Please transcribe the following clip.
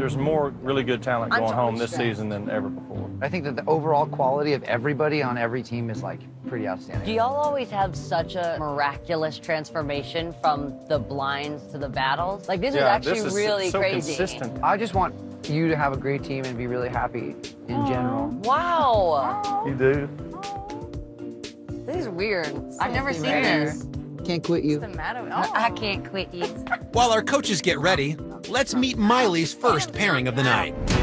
there's more really good talent going home this season than ever before. I think that the overall quality of everybody on every team is like pretty outstanding. Do y'all always have such a miraculous transformation from the blinds to the battles? Like this is yeah, actually this is really so crazy. consistent. I just want you to have a great team and be really happy in general. Wow. You do. This is weird. I've never seen this. Can't quit you. What's the matter? I can't quit you. While our coaches get ready, let's meet Miley's first pairing of the night.